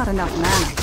not enough mana.